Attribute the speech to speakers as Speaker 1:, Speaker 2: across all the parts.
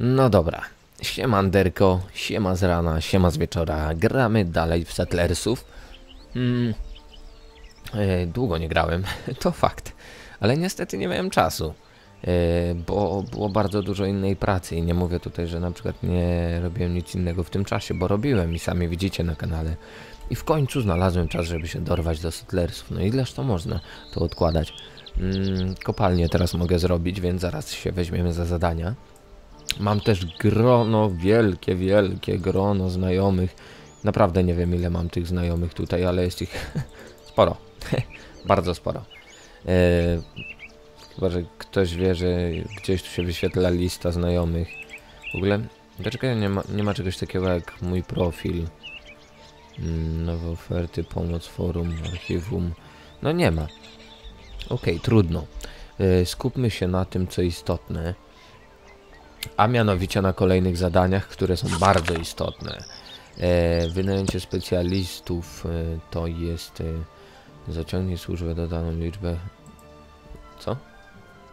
Speaker 1: No dobra. Siemanderko, siema z rana, siema z wieczora. Gramy dalej w Settlersów. Mm. E, długo nie grałem, to fakt. Ale niestety nie miałem czasu. E, bo było bardzo dużo innej pracy i nie mówię tutaj, że na przykład nie robiłem nic innego w tym czasie, bo robiłem i sami widzicie na kanale. I w końcu znalazłem czas, żeby się dorwać do Settlersów. No ileż to można to odkładać. Mm, kopalnię teraz mogę zrobić, więc zaraz się weźmiemy za zadania. Mam też grono, wielkie, wielkie grono znajomych. Naprawdę nie wiem ile mam tych znajomych tutaj, ale jest ich sporo. Bardzo sporo. E, chyba, że ktoś wie, że gdzieś tu się wyświetla lista znajomych. W ogóle, dlaczego nie ma, nie ma czegoś takiego jak mój profil? Mm, nowe oferty, pomoc, forum, archiwum. No nie ma. Okej, trudno. E, skupmy się na tym, co istotne a mianowicie na kolejnych zadaniach, które są bardzo istotne. E, wynajęcie specjalistów e, to jest e, zaciągnij służbę do daną liczbę co?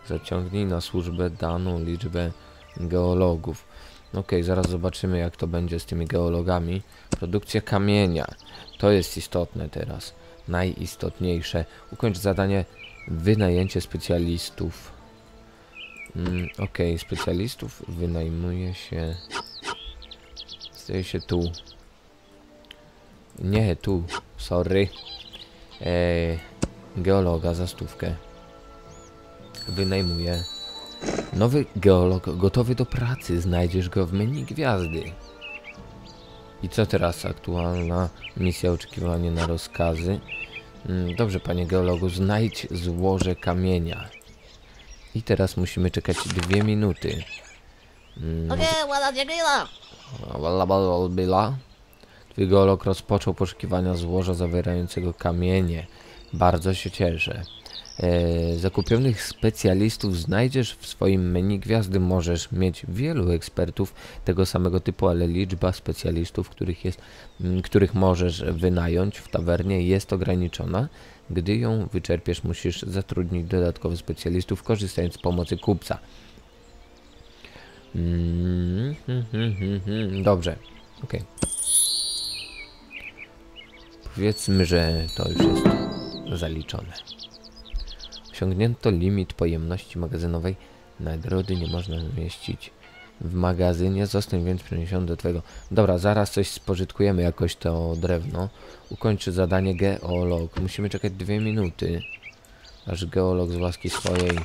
Speaker 1: Zaciągnij na służbę daną liczbę geologów. Ok, zaraz zobaczymy jak to będzie z tymi geologami. Produkcja kamienia. To jest istotne teraz. Najistotniejsze. Ukończ zadanie wynajęcie specjalistów. Mm, Okej, specjalistów wynajmuje się... Zdaje się tu. Nie, tu. Sorry. Eee, geologa za stówkę. Wynajmuje. Nowy geolog gotowy do pracy. Znajdziesz go w menu gwiazdy. I co teraz? Aktualna misja oczekiwanie na rozkazy. Mm, Dobrze, panie geologu, znajdź złoże kamienia. I teraz musimy czekać dwie minuty. Mm,
Speaker 2: Okej, dziękuję.
Speaker 1: Blablabla. Twój geolog rozpoczął poszukiwania złoża zawierającego kamienie. Bardzo się cieszę. E, zakupionych specjalistów znajdziesz w swoim menu gwiazdy. Możesz mieć wielu ekspertów tego samego typu, ale liczba specjalistów, których, jest, m, których możesz wynająć w tawernie jest ograniczona. Gdy ją wyczerpiesz, musisz zatrudnić dodatkowych specjalistów, korzystając z pomocy kupca. Dobrze, okej. Powiedzmy, że to już jest zaliczone. Osiągnięto limit pojemności magazynowej. Nagrody nie można umieścić w magazynie. Zostań więc przeniesiony do twojego... Dobra, zaraz coś spożytkujemy jakoś to drewno. Ukończy zadanie geolog. Musimy czekać dwie minuty, aż geolog z łaski swojej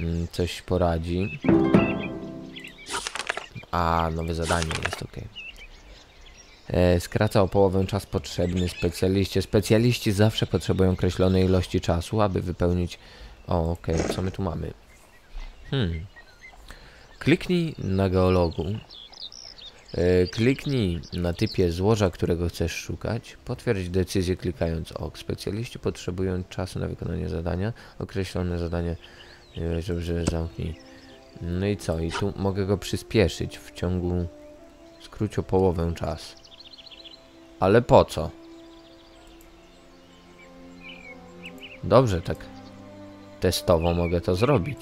Speaker 1: mm, coś poradzi. A, nowe zadanie jest ok. E, skraca o połowę czas potrzebny specjaliście. Specjaliści zawsze potrzebują określonej ilości czasu, aby wypełnić... O, okej, co my tu mamy? Hmm. Kliknij na geologu. E, kliknij na typie złoża, którego chcesz szukać. Potwierdź decyzję klikając OK. Specjaliści potrzebują czasu na wykonanie zadania. Określone zadanie, e, żeby zamknij. No i co? I tu mogę go przyspieszyć w ciągu... Skróć o połowę czas. Ale po co? Dobrze, tak testowo mogę to zrobić.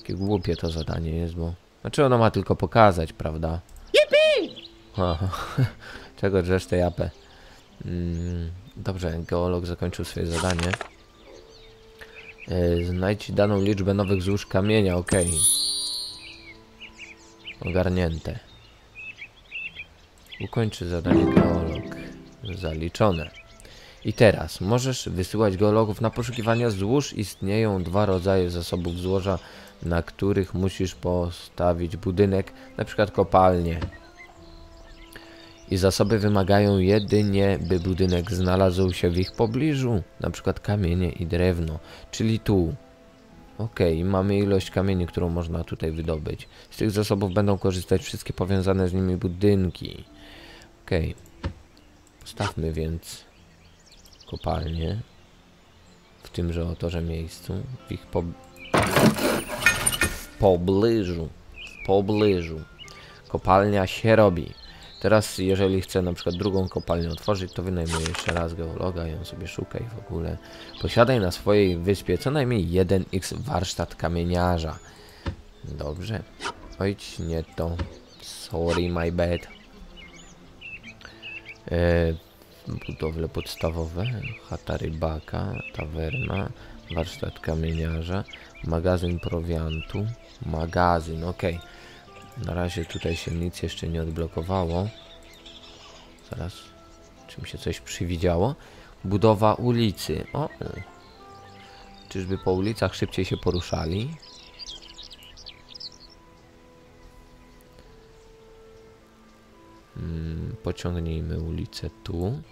Speaker 1: Takie głupie to zadanie jest, bo... Znaczy ono ma tylko pokazać, prawda? Yippee! Czego drzesz te japę? Mm, dobrze, geolog zakończył swoje zadanie. E, Znajdź daną liczbę nowych złóż kamienia, ok. Ogarnięte. Ukończy zadanie geolog. Zaliczone. I teraz możesz wysyłać geologów na poszukiwania złóż. Istnieją dwa rodzaje zasobów złoża, na których musisz postawić budynek, na przykład kopalnię. I zasoby wymagają jedynie, by budynek znalazł się w ich pobliżu, na przykład kamienie i drewno, czyli tu. Ok, mamy ilość kamieni, którą można tutaj wydobyć. Z tych zasobów będą korzystać wszystkie powiązane z nimi budynki. Ok, postawmy więc kopalnię w tymże otorze miejscu, w ich po... pobliżu, w pobliżu. Kopalnia się robi. Teraz, jeżeli chcę na przykład drugą kopalnię otworzyć, to wynajmuję jeszcze raz geologa i on sobie szuka i w ogóle. Posiadaj na swojej wyspie co najmniej 1x warsztat kamieniarza. Dobrze. Ojć, nie to. Sorry, my bad. E, budowle podstawowe, chata rybaka, tawerna, warsztat kamieniarza, magazyn prowiantu, magazyn, ok. Na razie tutaj się nic jeszcze nie odblokowało. Zaraz, czy mi się coś przywidziało? Budowa ulicy, o. Czyżby po ulicach szybciej się poruszali? Hmm, pociągnijmy ulicę tu.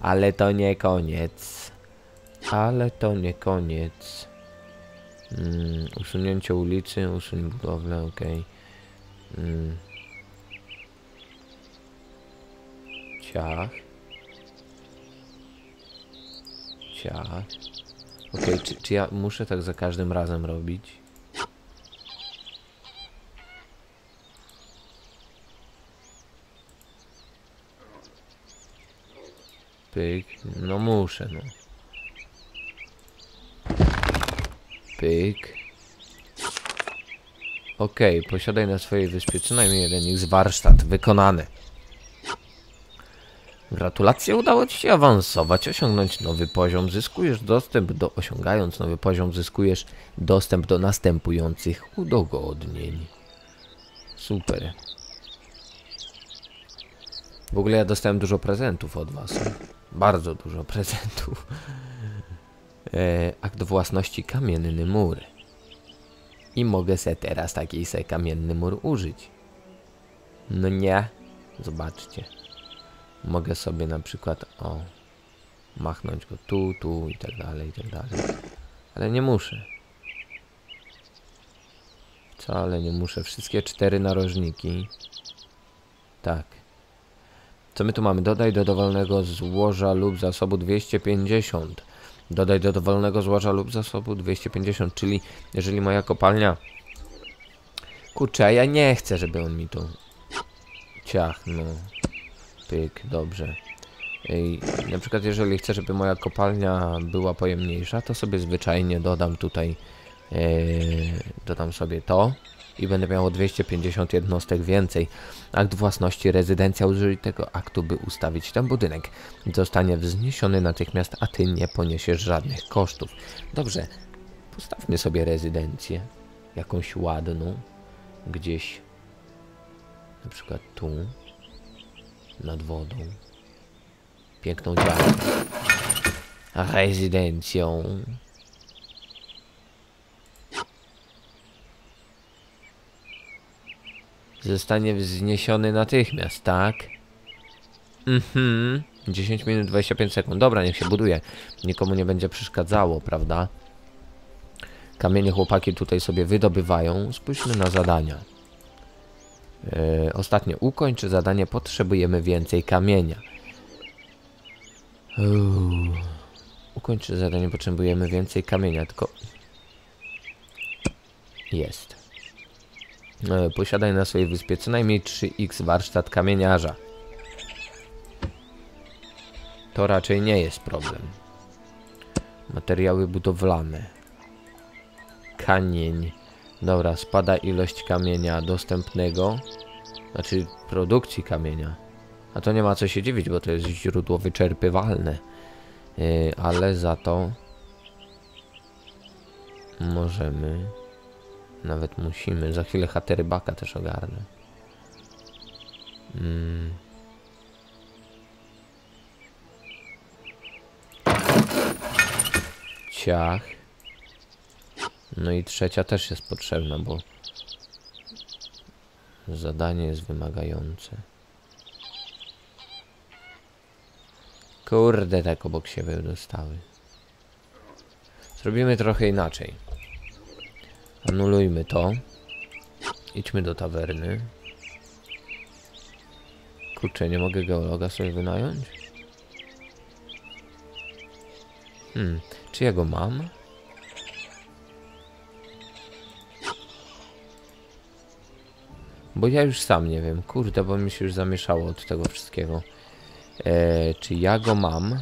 Speaker 1: Ale to nie koniec. Ale to nie koniec. Mm, usunięcie ulicy, usuń budowlę, ok. Mm. Ciach. Ciach. Ok, czy, czy ja muszę tak za każdym razem robić? Pyk. No muszę, no. Pyk. Okej, okay, posiadaj na swojej wyspie co najmniej jeden z warsztat. Wykonane. Gratulacje, udało Ci się awansować, osiągnąć nowy poziom. Zyskujesz dostęp do... Osiągając nowy poziom, zyskujesz dostęp do następujących udogodnień. Super. W ogóle ja dostałem dużo prezentów od Was. Bardzo dużo prezentów. E, akt własności kamienny mur. I mogę se teraz takiej se kamienny mur użyć. No nie. Zobaczcie. Mogę sobie na przykład o machnąć go tu, tu i tak dalej, i tak dalej. Ale nie muszę. Wcale nie muszę. Wszystkie cztery narożniki. Tak. Co my tu mamy? Dodaj do dowolnego złoża lub zasobu 250. Dodaj do dowolnego złoża lub zasobu 250, czyli jeżeli moja kopalnia... Kurczę, ja nie chcę, żeby on mi tu ciachnął. Pyk, dobrze. I na przykład jeżeli chcę, żeby moja kopalnia była pojemniejsza, to sobie zwyczajnie dodam tutaj, yy, dodam sobie to i będę miał 250 jednostek więcej. Akt własności rezydencja użyj tego aktu, by ustawić ten budynek. Zostanie wzniesiony natychmiast, a ty nie poniesiesz żadnych kosztów. Dobrze, postawmy sobie rezydencję. Jakąś ładną. Gdzieś. Na przykład tu. Nad wodą. Piękną działkę. Rezydencją. Zostanie wzniesiony natychmiast, tak? Mhm. 10 minut 25 sekund. Dobra, niech się buduje. Nikomu nie będzie przeszkadzało, prawda? Kamienie chłopaki tutaj sobie wydobywają. Spójrzmy na zadania. Yy, ostatnie. Ukończ zadanie. Potrzebujemy więcej kamienia. Uuu. Ukończ zadanie. Potrzebujemy więcej kamienia. Tylko... Jest. E, posiadaj na swojej wyspie co najmniej 3x warsztat kamieniarza. To raczej nie jest problem. Materiały budowlane. Kamień. Dobra, spada ilość kamienia dostępnego. Znaczy produkcji kamienia. A to nie ma co się dziwić, bo to jest źródło wyczerpywalne. Yy, ale za to możemy nawet musimy. Za chwilę chatę rybaka też ogarnę. Mm. Ciach. No i trzecia też jest potrzebna, bo zadanie jest wymagające. Kurde, tak obok siebie dostały. Zrobimy trochę inaczej. Anulujmy to. Idźmy do tawerny. Kurczę, nie mogę geologa sobie wynająć? Hmm, czy ja go mam? Bo ja już sam nie wiem. Kurde, bo mi się już zamieszało od tego wszystkiego. E, czy ja go mam?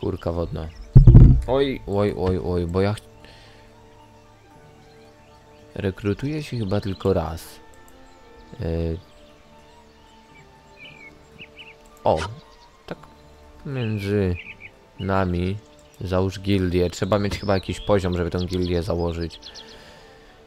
Speaker 1: Kurka wodna. Oj, oj, oj, oj, bo ja... Rekrutuję się chyba tylko raz. E, O, tak między nami załóż gildię. Trzeba mieć chyba jakiś poziom, żeby tą gildię założyć.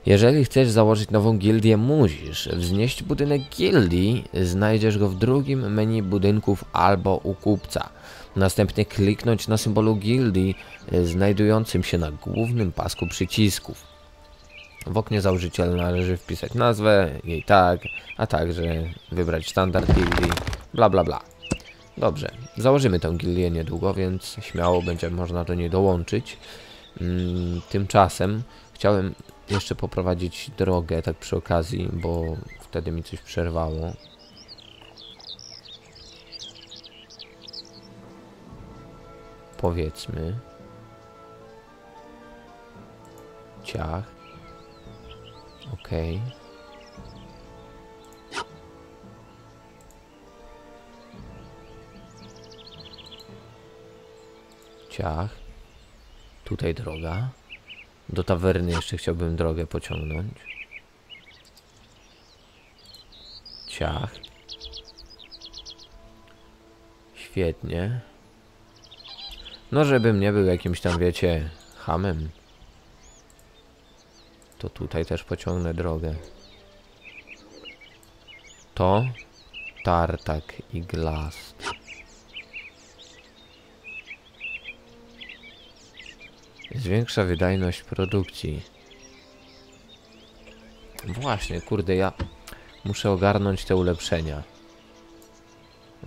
Speaker 1: Jeżeli chcesz założyć nową gildię, musisz wznieść budynek gildii. Znajdziesz go w drugim menu budynków albo u kupca. Następnie kliknąć na symbolu gildii e, znajdującym się na głównym pasku przycisków. W oknie założyciela należy wpisać nazwę, jej tag, a także wybrać standard gildii, bla bla bla. Dobrze, założymy tę gildię niedługo, więc śmiało będzie można do niej dołączyć. Mm, tymczasem chciałem jeszcze poprowadzić drogę, tak przy okazji, bo wtedy mi coś przerwało. Powiedzmy. Ciach. Okej. Ciach. Tutaj droga. Do tawerny jeszcze chciałbym drogę pociągnąć. Ciach. Świetnie. No, żebym nie był jakimś tam, wiecie, hamem. To tutaj też pociągnę drogę. To tartak i glast. Zwiększa wydajność produkcji. Właśnie, kurde, ja muszę ogarnąć te ulepszenia.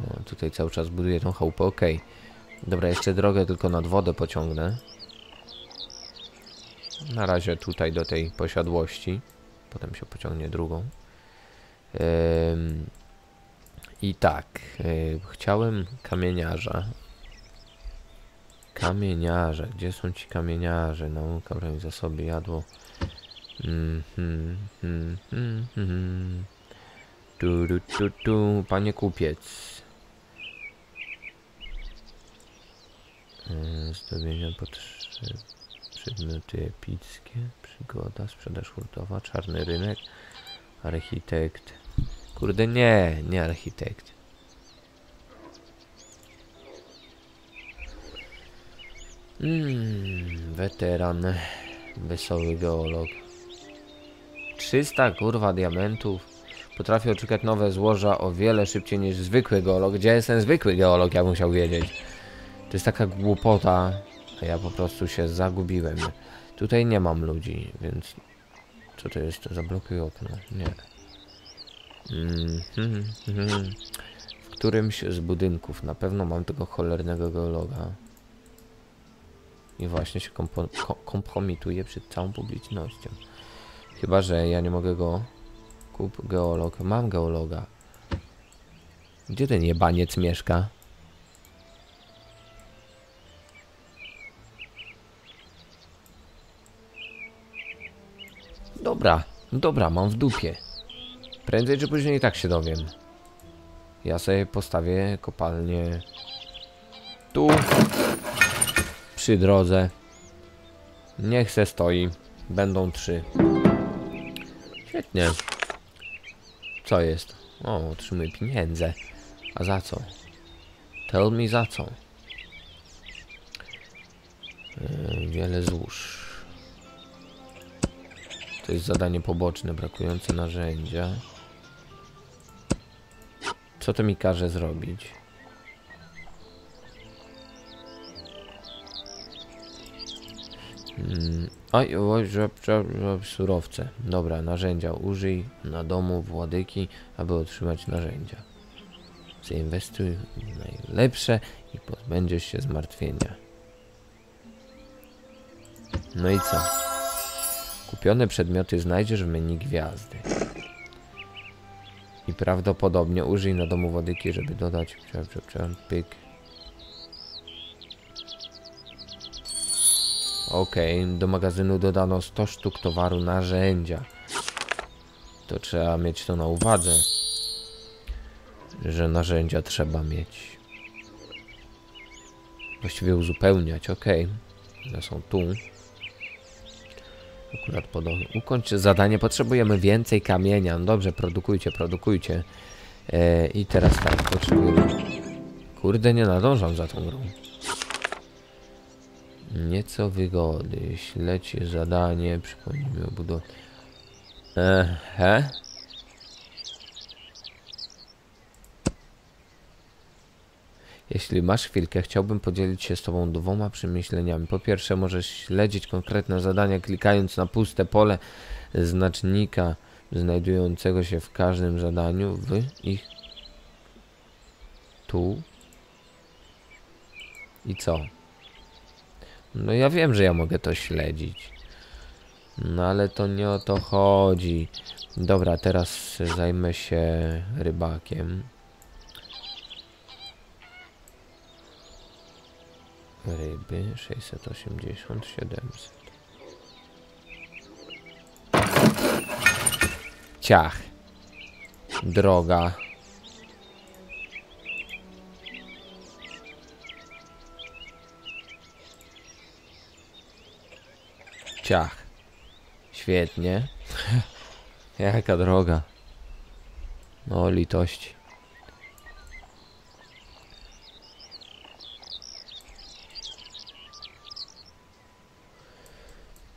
Speaker 1: O, tutaj cały czas buduję tą chałupę, ok. Dobra, jeszcze drogę tylko nad wodę pociągnę. Na razie tutaj do tej posiadłości. Potem się pociągnie drugą. Ym, I tak, y, chciałem kamieniarza. Kamieniarze, gdzie są ci kamieniarze? Nauka broni za sobie jadło. Mm, mm, mm. Tu, tu, tu, tu, panie kupiec. Yy, Zdobienia potrzeb, przedmioty epickie, przygoda, sprzedaż hurtowa, czarny rynek, architekt. Kurde nie, nie architekt. Mm, weteran, wesoły geolog. 300 kurwa diamentów. Potrafię odszukać nowe złoża o wiele szybciej niż zwykły geolog. Gdzie jest ten zwykły geolog, ja bym chciał wiedzieć. To jest taka głupota, a ja po prostu się zagubiłem. Tutaj nie mam ludzi, więc... Co to jest? Zablokuj okno. Nie. Hmm, hmm. W którymś z budynków na pewno mam tego cholernego geologa. I właśnie się ko kompromituje przed całą publicznością. Chyba, że ja nie mogę go... Kup geolog. Mam geologa. Gdzie ten jebaniec mieszka? Dobra, dobra, mam w dupie. Prędzej czy później tak się dowiem. Ja sobie postawię kopalnię tu przy drodze. Niech se stoi. Będą trzy. Świetnie. Co jest? O, otrzymuję pieniądze. A za co? Tell me za co? Yy, wiele złóż. To jest zadanie poboczne, brakujące narzędzia. Co to mi każe zrobić? Mm, Oj, oj, żab, surowce. Dobra, narzędzia użyj na domu władyki, aby otrzymać narzędzia. Zainwestuj w najlepsze i pozbędziesz się zmartwienia. No i co? Kupione przedmioty znajdziesz w menu gwiazdy. I prawdopodobnie użyj na domu władyki, żeby dodać... Przep, przep, pyk. Okej, do magazynu dodano 100 sztuk towaru narzędzia. To trzeba mieć to na uwadze. Że narzędzia trzeba mieć. Właściwie uzupełniać, okej. One są tu. Akurat podobnie. Ukończ zadanie. Potrzebujemy więcej kamienia. No dobrze, produkujcie, produkujcie. E, I teraz tak, potrzebujemy... Kurde, nie nadążam za tą grą. Nieco wygody. Śledźcie zadanie. Przypomnijmy o budowie. Ehe. Jeśli masz chwilkę, chciałbym podzielić się z Tobą dwoma przemyśleniami. Po pierwsze, możesz śledzić konkretne zadania, klikając na puste pole znacznika znajdującego się w każdym zadaniu w ich tu i co? No ja wiem, że ja mogę to śledzić. No ale to nie o to chodzi. Dobra, teraz zajmę się rybakiem. Ryby 680, 700. Ciach. Droga. Ciach. Świetnie. Jaka droga. No litości.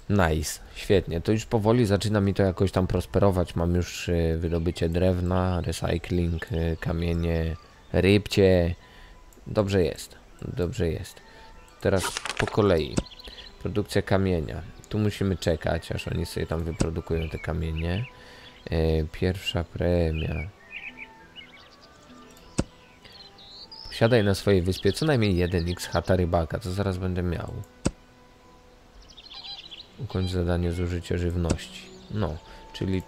Speaker 1: Nice, świetnie. To już powoli zaczyna mi to jakoś tam prosperować. Mam już y, wydobycie drewna, recycling, y, kamienie, rybcie. Dobrze jest, dobrze jest. Teraz po kolei. Produkcja kamienia. Tu musimy czekać, aż oni sobie tam wyprodukują te kamienie. Y, pierwsza premia. Posiadaj na swojej wyspie co najmniej jeden X hata rybaka, co zaraz będę miał. Ukończ zadanie zużycia żywności. No, czyli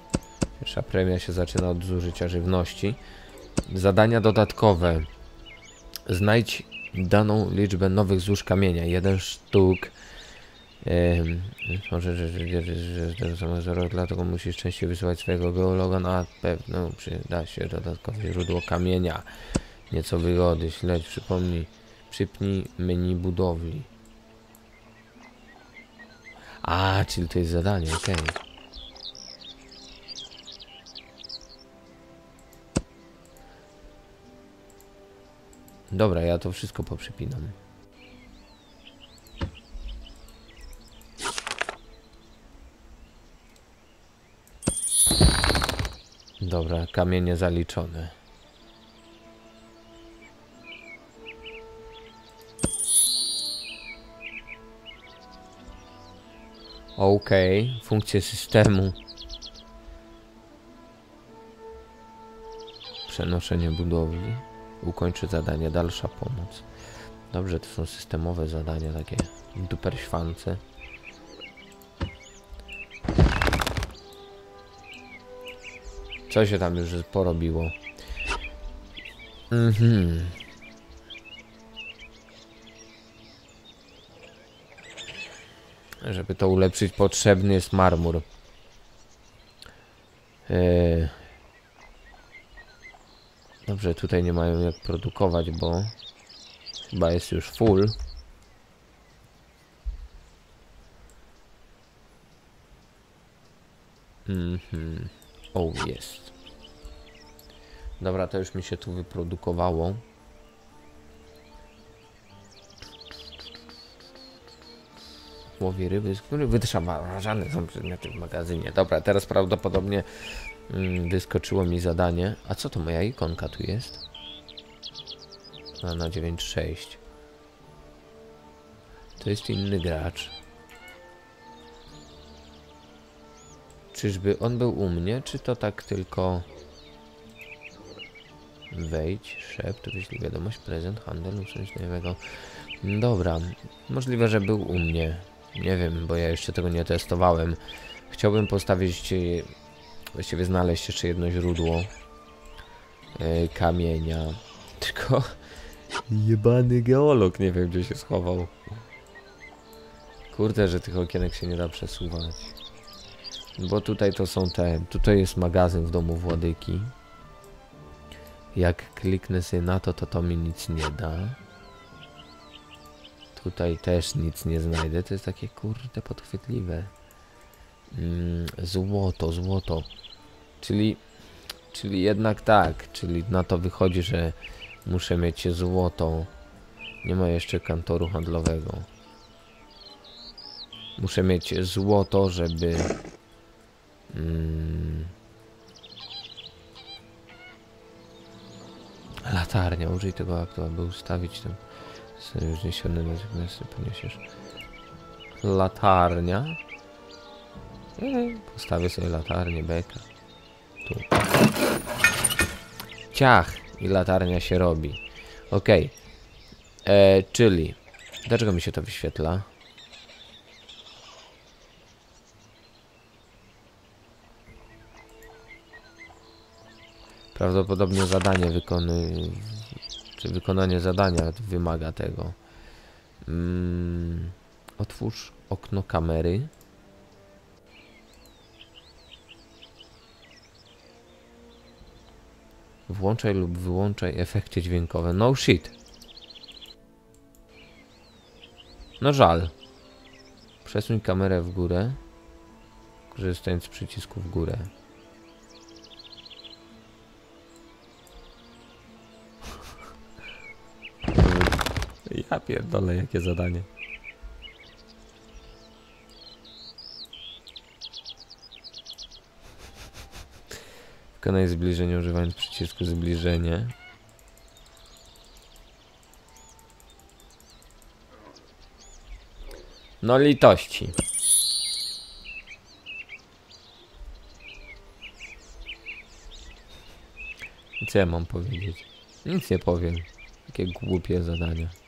Speaker 1: pierwsza premia się zaczyna od zużycia żywności. Zadania dodatkowe. Znajdź daną liczbę nowych złóż kamienia. Jeden sztuk. Może, że, że, ten sam zero, dlatego musisz częściej wysyłać swojego geologa na pewno przyda się dodatkowe źródło kamienia. Nieco wygody, śledź, przypomnij, przypnij menu budowli. A, czyli to jest zadanie, okej. Dobra, ja to wszystko poprzypinam. Dobra, kamienie zaliczone. Okej, funkcje systemu. Przenoszenie budowli. Ukończy zadanie, dalsza pomoc. Dobrze, to są systemowe zadania, takie duper Co się tam już porobiło? Mhm. Żeby to ulepszyć, potrzebny jest marmur. Eee. Dobrze, tutaj nie mają jak produkować, bo chyba jest już full. Mhm. O, jest. Dobra, to już mi się tu wyprodukowało. łowi ryby, z których wytrzymażane są przedmioty w magazynie. Dobra, teraz prawdopodobnie mm, wyskoczyło mi zadanie. A co to moja ikonka tu jest? A na 9.6. To jest inny gracz. Czyżby on był u mnie, czy to tak tylko... Wejdź, szept, wyślij wiadomość, prezent, handel, usunąć znajomego. Dobra, możliwe, że był u mnie. Nie wiem, bo ja jeszcze tego nie testowałem. Chciałbym postawić, e, właściwie znaleźć jeszcze jedno źródło e, kamienia. Tylko jebany geolog, nie wiem gdzie się schował. Kurde, że tych okienek się nie da przesuwać. Bo tutaj to są te... Tutaj jest magazyn w domu Władyki. Jak kliknę sobie na to, to to mi nic nie da. Tutaj też nic nie znajdę. To jest takie kurde podchwytliwe. Mm, złoto, złoto. Czyli... Czyli jednak tak. Czyli na to wychodzi, że muszę mieć złoto. Nie ma jeszcze kantoru handlowego. Muszę mieć złoto, żeby... Mm, latarnia, użyj tego aktu, aby ustawić ten już niesiony natychmiast poniesiesz. Latarnia. Postawię sobie latarnię, beka. Tu. Ciach! I latarnia się robi. Okej. Okay. Czyli... Dlaczego mi się to wyświetla? Prawdopodobnie zadanie wykony... Czy wykonanie zadania wymaga tego. Mm, otwórz okno kamery. Włączaj lub wyłączaj efekty dźwiękowe. No shit. No żal. Przesuń kamerę w górę. Korzystając z przycisku w górę. Ja pierdolę, jakie zadanie. Wykonaj zbliżenie używając przycisku zbliżenie. No litości. Co ja mam powiedzieć? Nic nie powiem. Takie głupie zadania.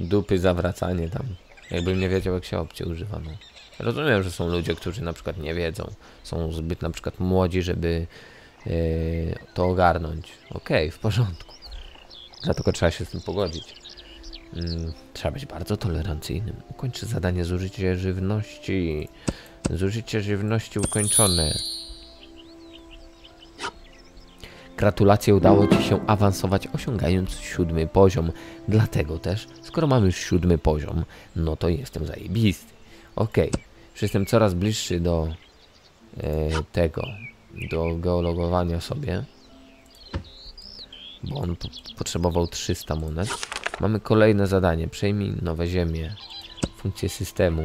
Speaker 1: Dupy zawracanie tam. Jakbym nie wiedział jak się opcie używa. No. Rozumiem, że są ludzie, którzy na przykład nie wiedzą. Są zbyt na przykład młodzi, żeby yy, to ogarnąć. Okej, okay, w porządku. Dlatego trzeba się z tym pogodzić. Mm, trzeba być bardzo tolerancyjnym. Ukończ zadanie zużycie żywności. Zużycie żywności ukończone. Gratulacje, udało Ci się awansować osiągając siódmy poziom. Dlatego też, skoro mam już siódmy poziom, no to jestem zajebisty. Ok, jestem coraz bliższy do e, tego, do geologowania sobie. Bo on potrzebował 300 monet. Mamy kolejne zadanie. Przejmij nowe ziemie. Funkcje systemu.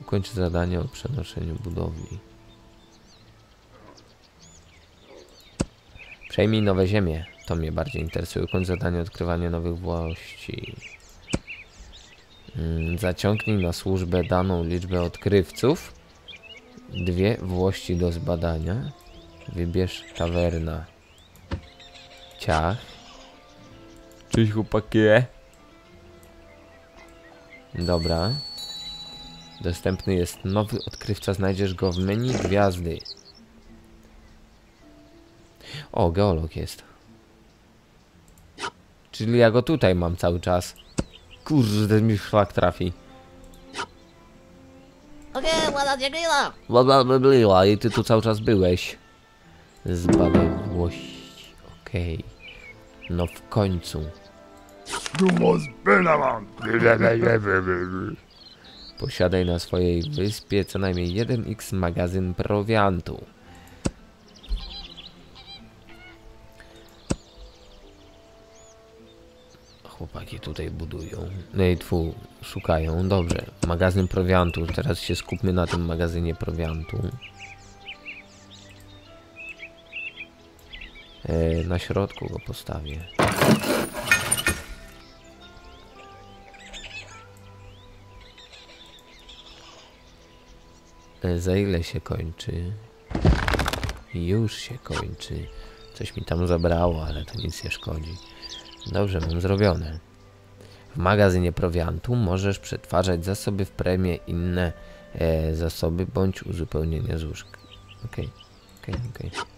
Speaker 1: Ukończ zadanie o przenoszeniu budowli. Przejmij nowe ziemie. To mnie bardziej interesuje. Ukończ zadanie odkrywanie nowych włości. Mm, zaciągnij na służbę daną liczbę odkrywców. Dwie włości do zbadania. Wybierz tawerna. Ciach. Cześć chłopaki. Dobra. Dostępny jest nowy odkrywca. Znajdziesz go w menu gwiazdy. O, geolog jest. Czyli ja go tutaj mam cały czas. Kurde, mi szlak trafi.
Speaker 2: Okej, ładna.
Speaker 1: Blablabla, i ty tu cały czas byłeś. Zbadaj włości. Okej. Okay. No w końcu. Posiadaj na swojej wyspie co najmniej 1x magazyn prowiantu. Chłopaki tutaj budują. Ej, tfu, szukają. Dobrze, magazyn prowiantu. Teraz się skupmy na tym magazynie prowiantu. E, na środku go postawię. E, za ile się kończy? Już się kończy. Coś mi tam zabrało, ale to nic nie szkodzi. Dobrze, mam zrobione. W magazynie prowiantu możesz przetwarzać zasoby w premie inne e, zasoby bądź uzupełnienia złóż. Okej, okay. okej, okay, okej. Okay.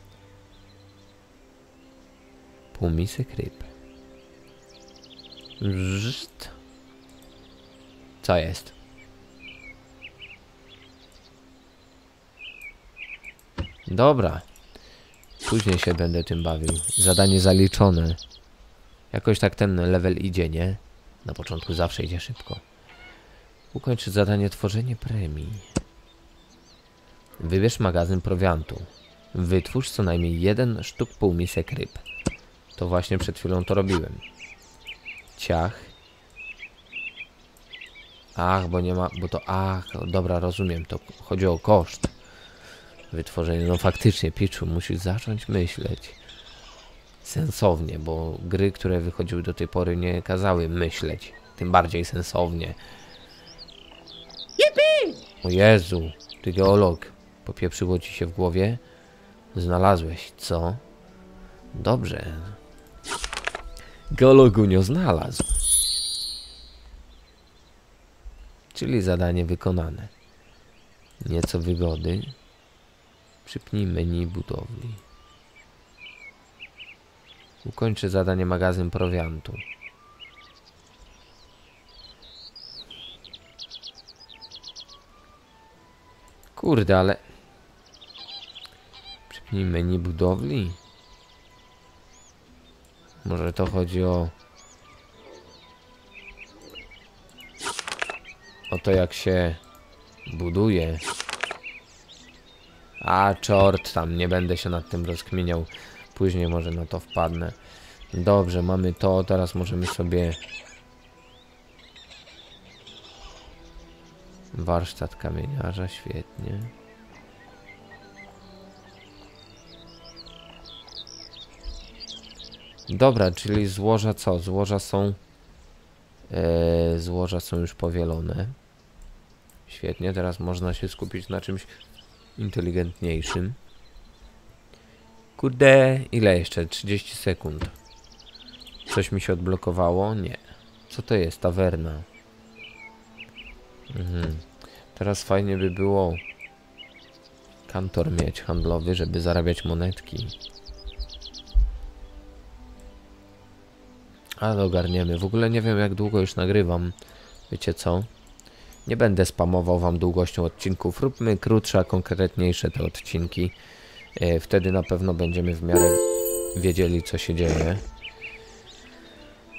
Speaker 1: Półmisek ryb. Żzt. Co jest? Dobra. Później się będę tym bawił. Zadanie zaliczone. Jakoś tak ten level idzie, nie? Na początku zawsze idzie szybko. Ukończyć zadanie tworzenie premii. Wybierz magazyn prowiantu. Wytwórz co najmniej jeden sztuk półmisek ryb. To właśnie przed chwilą to robiłem. Ciach. Ach, bo nie ma, bo to, ach, dobra, rozumiem, to chodzi o koszt wytworzenia. No faktycznie, Piczu, musisz zacząć myśleć sensownie, bo gry, które wychodziły do tej pory nie kazały myśleć, tym bardziej sensownie. O Jezu, ty geolog, popieprzyło ci się w głowie? Znalazłeś, co? Dobrze. Geologu nie znalazł. Czyli zadanie wykonane. Nieco wygody. Przypnij menu budowli. Ukończę zadanie magazyn prowiantu. Kurde, ale... Przypnij menu budowli? Może to chodzi o... O to jak się buduje. A czort tam, nie będę się nad tym rozkminiał. Później może na to wpadnę. Dobrze, mamy to, teraz możemy sobie... Warsztat kamieniarza, świetnie. Dobra, czyli złoża co? Złoża są... E, złoża są już powielone. Świetnie, teraz można się skupić na czymś inteligentniejszym. Kurde, ile jeszcze? 30 sekund. Coś mi się odblokowało? Nie. Co to jest? Tawerna. Mhm. Teraz fajnie by było kantor mieć handlowy, żeby zarabiać monetki. Ale ogarniemy. W ogóle nie wiem jak długo już nagrywam. Wiecie co? Nie będę spamował wam długością odcinków. Róbmy krótsze, a konkretniejsze te odcinki. E, Wtedy na pewno będziemy w miarę wiedzieli co się dzieje.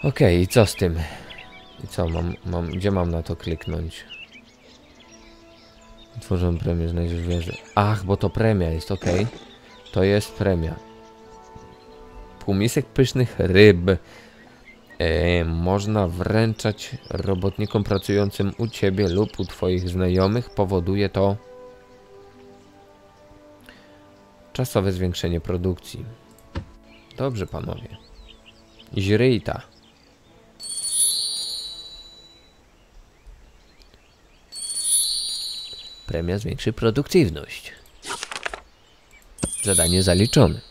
Speaker 1: Okej, i co z tym? I co, mam, mam, gdzie mam na to kliknąć? Tworzę premię, znajdziesz wieżę. Ach, bo to premia jest, okej. To jest premia. Półmisek pysznych ryb. E, można wręczać robotnikom pracującym u ciebie lub u twoich znajomych. Powoduje to czasowe zwiększenie produkcji. Dobrze, panowie. Źryjta. Premia zwiększy produktywność. Zadanie zaliczone.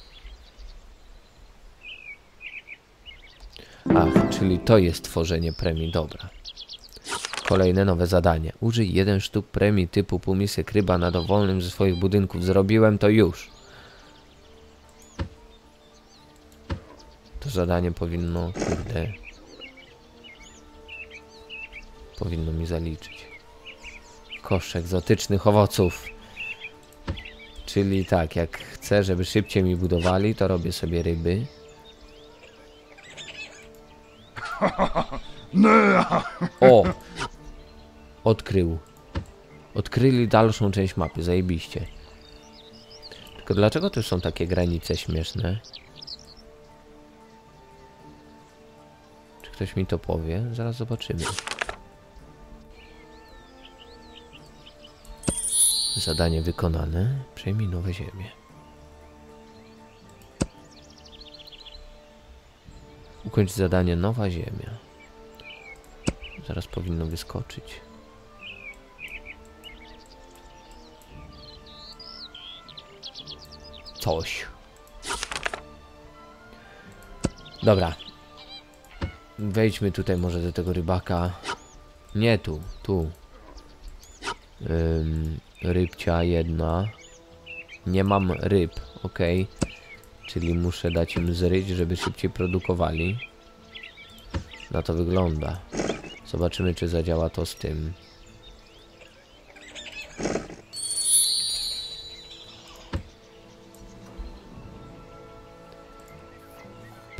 Speaker 1: Ach, czyli to jest tworzenie premii, dobra. Kolejne nowe zadanie. Użyj jeden sztuk premii typu półmisek ryba na dowolnym ze swoich budynków. Zrobiłem to już. To zadanie powinno, kurde... Powinno mi zaliczyć. Kosz egzotycznych owoców. Czyli tak, jak chcę, żeby szybciej mi budowali, to robię sobie ryby. O! Odkrył. Odkryli dalszą część mapy, zajebiście. Tylko dlaczego tu są takie granice śmieszne? Ktoś mi to powie? Zaraz zobaczymy. Zadanie wykonane. Przejmij nowe ziemię. Ukończ zadanie Nowa Ziemia. Zaraz powinno wyskoczyć. Coś. Dobra. Wejdźmy tutaj może do tego rybaka. Nie tu, tu. Ym, rybcia jedna. Nie mam ryb, okej. Czyli muszę dać im zryć, żeby szybciej produkowali. Na to wygląda. Zobaczymy, czy zadziała to z tym.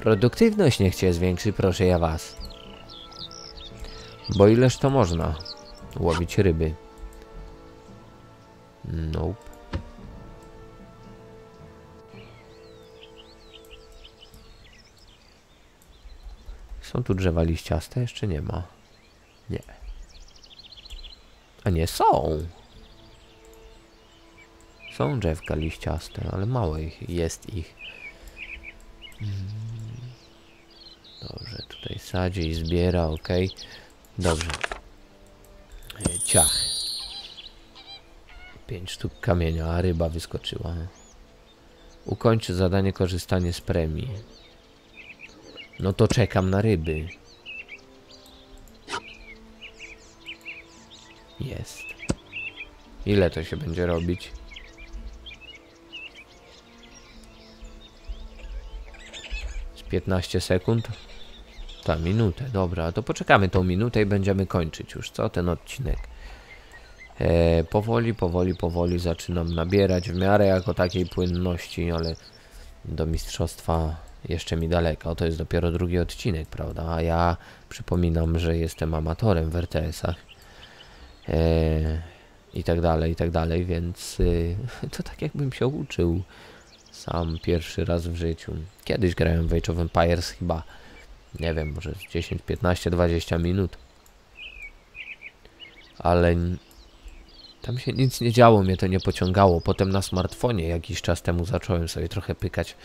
Speaker 1: Produktywność niech cię zwiększy, proszę ja was. Bo ileż to można łowić ryby? Nope. Są tu drzewa liściaste? Jeszcze nie ma. Nie. A nie, są. Są drzewka liściaste, ale mało ich jest ich. Mm. Dobrze, tutaj sadzi i zbiera, ok. Dobrze. E, Ciach. Pięć sztuk kamienia, a ryba wyskoczyła. Ukończy zadanie korzystanie z premii. No to czekam na ryby. Jest. Ile to się będzie robić? 15 sekund? Ta, minutę, dobra, to poczekamy tą minutę i będziemy kończyć już, co? Ten odcinek. E, powoli, powoli, powoli zaczynam nabierać w miarę jako takiej płynności, ale do mistrzostwa jeszcze mi daleko. To jest dopiero drugi odcinek, prawda? A ja przypominam, że jestem amatorem w RTS-ach. E, I tak dalej, i tak dalej, więc y, to tak jakbym się uczył sam pierwszy raz w życiu. Kiedyś grałem w Age of Empires chyba, nie wiem, może z 10, 15, 20 minut. Ale tam się nic nie działo, mnie to nie pociągało. Potem na smartfonie jakiś czas temu zacząłem sobie trochę pykać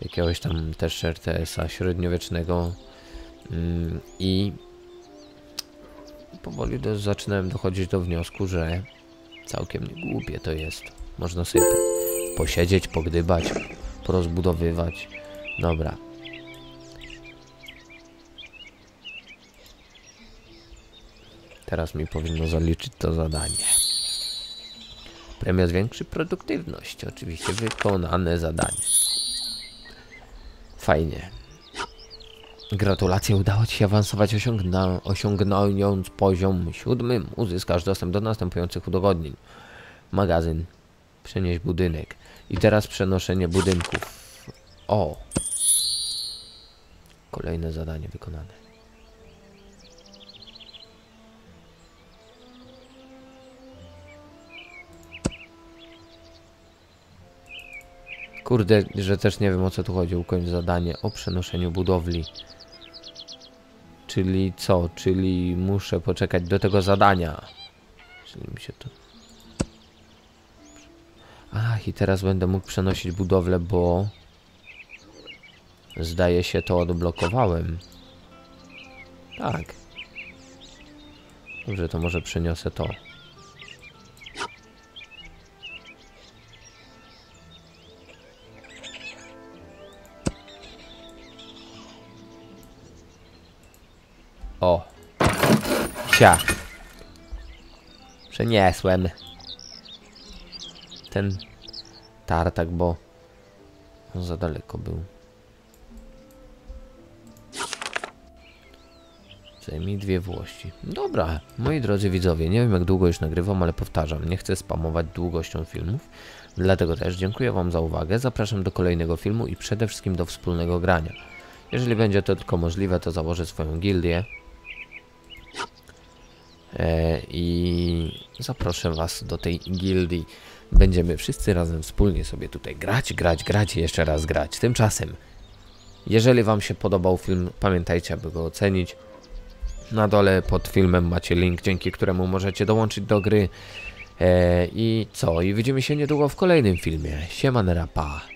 Speaker 1: jakiegoś tam też RTS-a średniowiecznego mm, i powoli do, zaczynałem dochodzić do wniosku, że całkiem nie głupie to jest. Można sobie posiedzieć, pogdybać, porozbudowywać. Dobra. Teraz mi powinno zaliczyć to zadanie. Premia zwiększy produktywność. Oczywiście wykonane zadanie. Fajnie. Gratulacje, udało Ci się awansować osiągna, osiągnąć poziom siódmy. Uzyskasz dostęp do następujących udogodnień. Magazyn. Przenieść budynek. I teraz przenoszenie budynków. O! Kolejne zadanie wykonane. Kurde, że też nie wiem o co tu chodzi. Ukończ zadanie o przenoszeniu budowli. Czyli co? Czyli muszę poczekać do tego zadania. Czyli mi się to... Ach, i teraz będę mógł przenosić budowlę, bo... Zdaje się to odblokowałem. Tak. Dobrze, to może przeniosę to. O. Siach. Przeniesłem. Ten tartak, bo on za daleko był. Zajmij dwie włości. Dobra, moi drodzy widzowie, nie wiem jak długo już nagrywam, ale powtarzam, nie chcę spamować długością filmów. Dlatego też dziękuję Wam za uwagę, zapraszam do kolejnego filmu i przede wszystkim do wspólnego grania. Jeżeli będzie to tylko możliwe, to założę swoją gildię. E, I zaproszę Was do tej gildii. Będziemy wszyscy razem wspólnie sobie tutaj grać, grać, grać i jeszcze raz grać. Tymczasem, jeżeli Wam się podobał film, pamiętajcie, aby go ocenić. Na dole pod filmem macie link, dzięki któremu możecie dołączyć do gry. E, I co? I widzimy się niedługo w kolejnym filmie. Siemanera, pa!